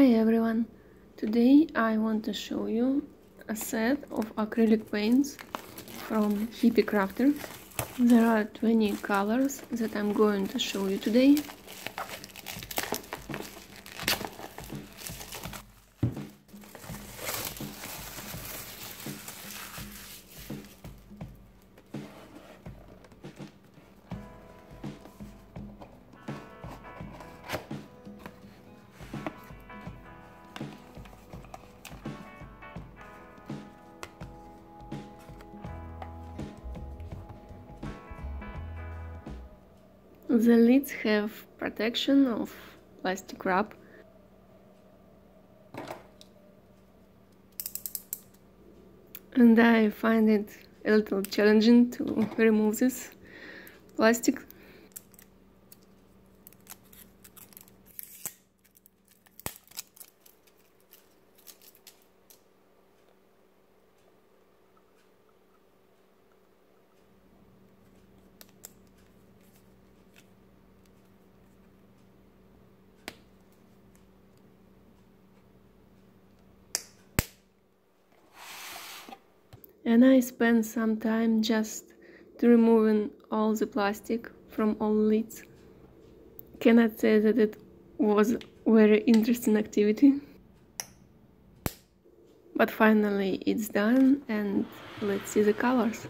Hi everyone! Today I want to show you a set of acrylic paints from Hippie Crafter. There are 20 colors that I'm going to show you today. The lids have protection of plastic wrap. And I find it a little challenging to remove this plastic and I spent some time just removing all the plastic from all lids. Cannot say that it was very interesting activity. But finally it's done and let's see the colors.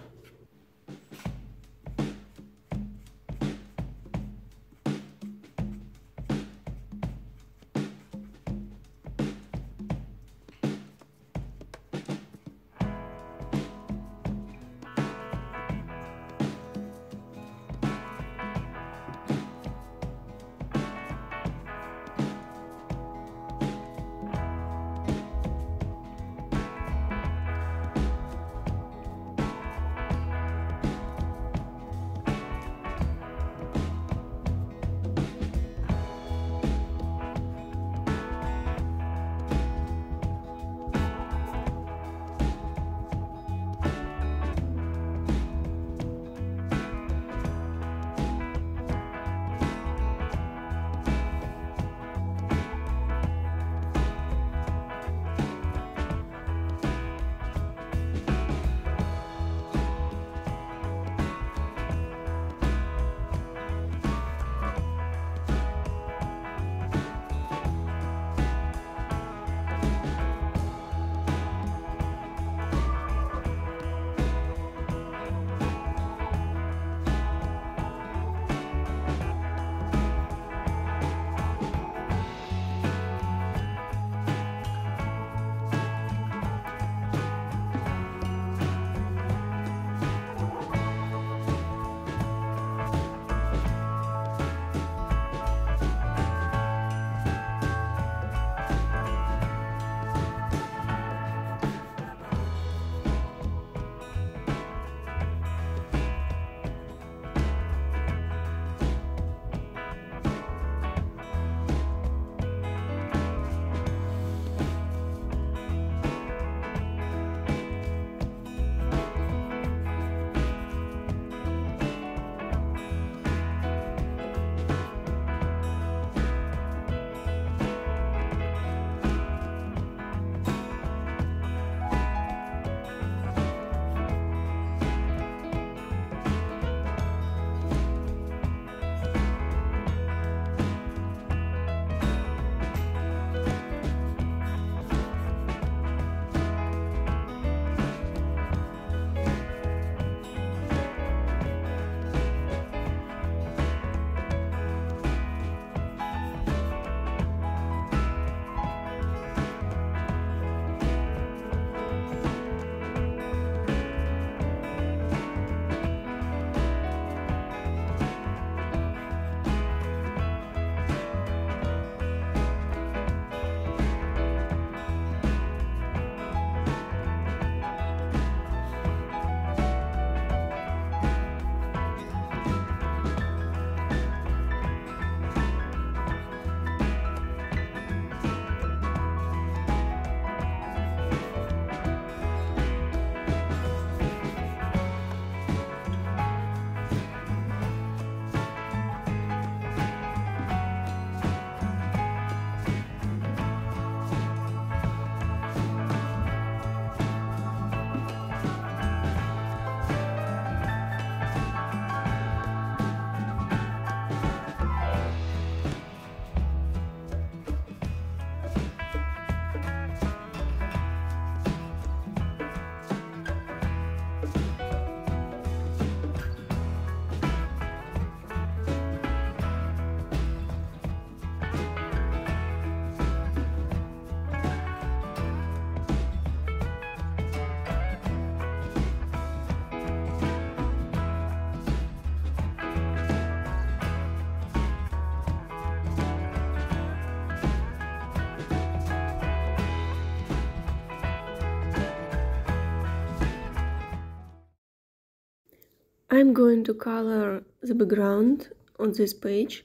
I'm going to color the background on this page.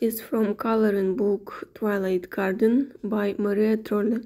It's from coloring book Twilight Garden by Maria Trolle.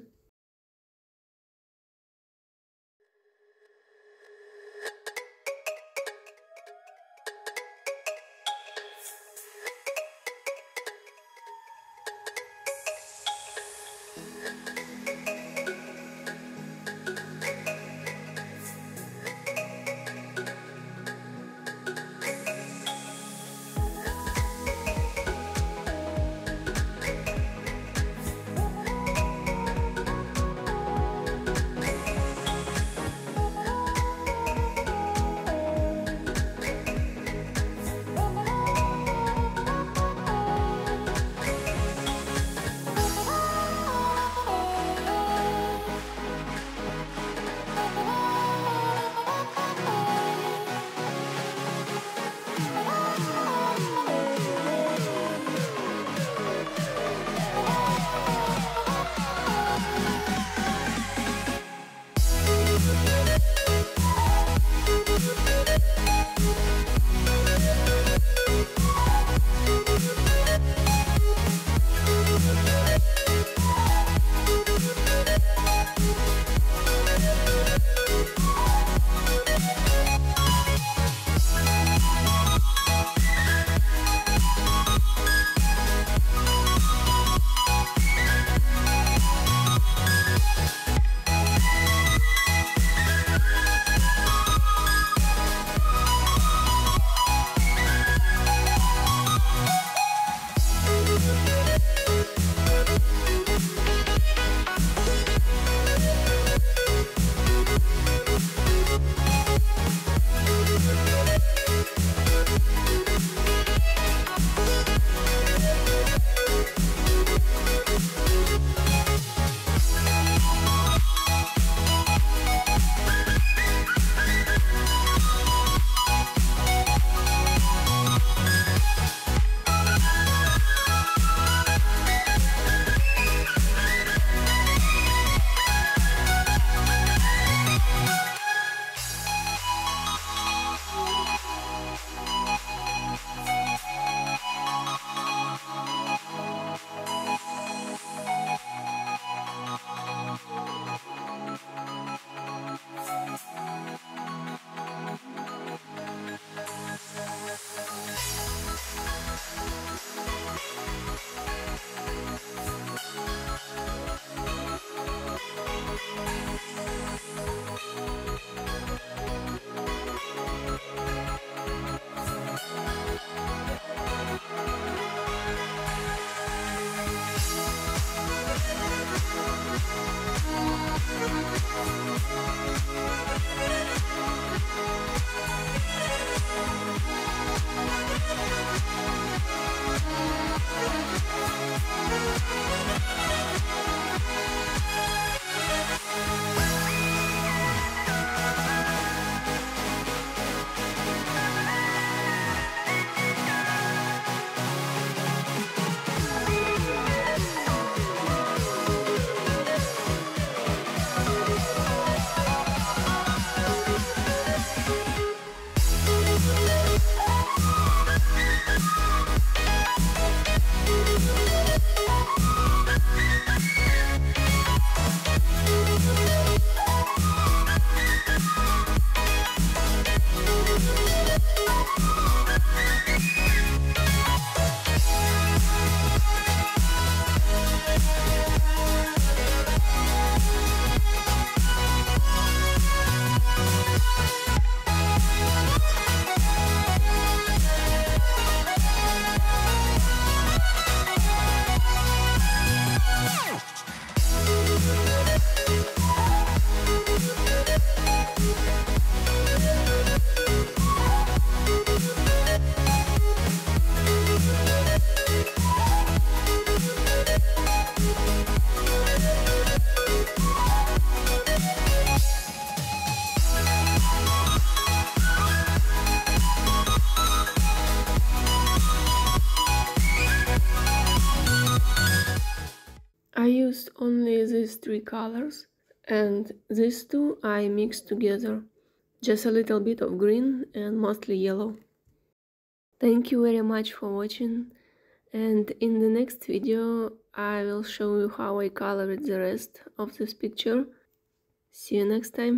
These three colors and these two I mixed together. just a little bit of green and mostly yellow. Thank you very much for watching and in the next video I will show you how I colored the rest of this picture. See you next time.